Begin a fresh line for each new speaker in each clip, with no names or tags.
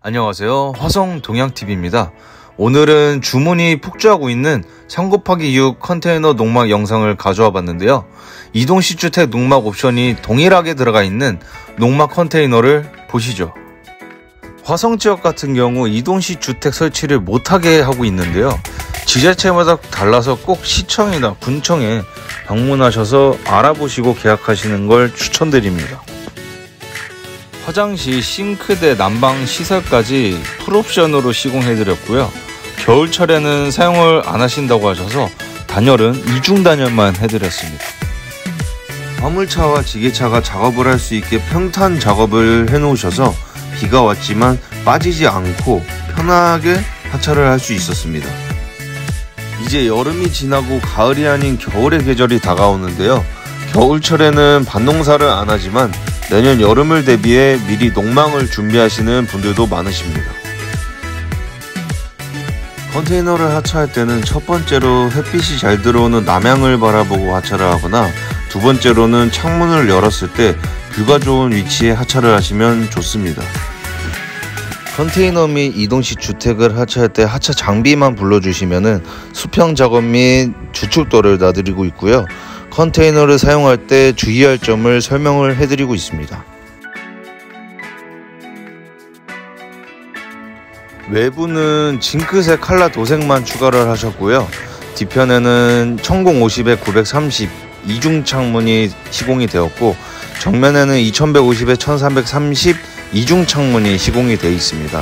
안녕하세요. 화성 동양TV입니다. 오늘은 주문이 폭주하고 있는 3 곱하기 6 컨테이너 농막 영상을 가져와 봤는데요. 이동시주택 농막 옵션이 동일하게 들어가 있는 농막 컨테이너를 보시죠. 화성 지역 같은 경우 이동식 주택 설치를 못하게 하고 있는데요. 지자체마다 달라서 꼭 시청이나 군청에 방문하셔서 알아보시고 계약하시는 걸 추천드립니다. 화장실, 싱크대, 난방 시설까지 풀옵션으로 시공해드렸고요. 겨울철에는 사용을 안 하신다고 하셔서 단열은 이중 단열만 해드렸습니다. 화물차와 지게차가 작업을 할 수 있게 평탄 작업을 해놓으셔서 비가 왔지만 빠지지 않고 편하게 하차를 할 수 있었습니다. 이제 여름이 지나고 가을이 아닌 겨울의 계절이 다가오는데요. 겨울철에는 밭농사를 안 하지만 내년 여름을 대비해 미리 농망을 준비하시는 분들도 많으십니다. 컨테이너를 하차할 때는 첫 번째로 햇빛이 잘 들어오는 남향을 바라보고 하차를 하거나 두 번째로는 창문을 열었을 때 뷰가 좋은 위치에 하차를 하시면 좋습니다. 컨테이너 및 이동식 주택을 하차할 때 하차 장비만 불러주시면 수평 작업 및 주축도를 놔드리고 있고요. 컨테이너를 사용할 때 주의할 점을 설명을 해드리고 있습니다. 외부는 징크색 칼라 도색만 추가를 하셨고요. 뒤편에는 1050에 930 이중 창문이 시공이 되었고 정면에는 2150에 1330 이중 창문이 시공이 되어 있습니다.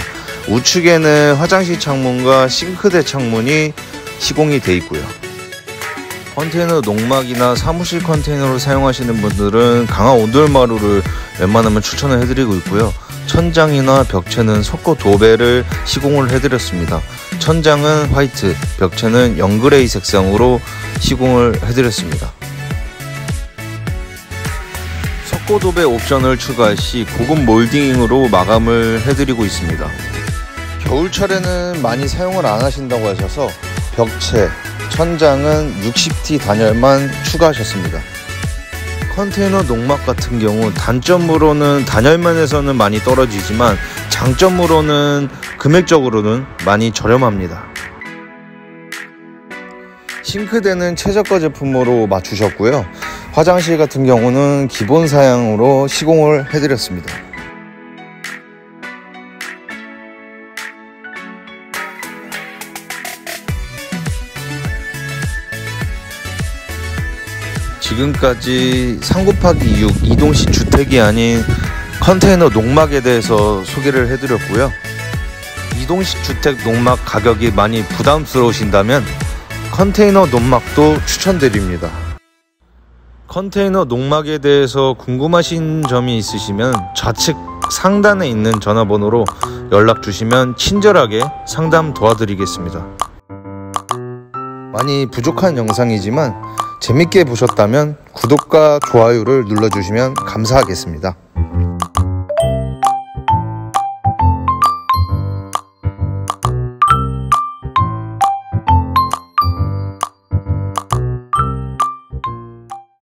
우측에는 화장실 창문과 싱크대 창문이 시공이 되어 있고요. 컨테이너 농막이나 사무실 컨테이너를 사용하시는 분들은 강화 온돌마루를 웬만하면 추천을 해드리고 있고요. 천장이나 벽체는 석고 도배를 시공을 해드렸습니다. 천장은 화이트, 벽체는 영그레이 색상으로 시공을 해드렸습니다. 석고 도배 옵션을 추가할 시 고급 몰딩으로 마감을 해드리고 있습니다. 겨울철에는 많이 사용을 안 하신다고 하셔서 벽체, 천장은 60T 단열만 추가하셨습니다. 컨테이너 농막 같은 경우 단점으로는 단열면에서는 많이 떨어지지만 장점으로는 금액적으로는 많이 저렴합니다. 싱크대는 최저가 제품으로 맞추셨고요. 화장실 같은 경우는 기본 사양으로 시공을 해드렸습니다. 지금까지 3 곱하기 6 이동식 주택이 아닌 컨테이너 농막에 대해서 소개를 해드렸고요. 이동식 주택 농막 가격이 많이 부담스러우신다면 컨테이너 농막도 추천드립니다. 컨테이너 농막에 대해서 궁금하신 점이 있으시면 좌측 상단에 있는 전화번호로 연락 주시면 친절하게 상담 도와드리겠습니다. 많이 부족한 영상이지만 재밌게 보셨다면 구독과 좋아요를 눌러주시면 감사하겠습니다.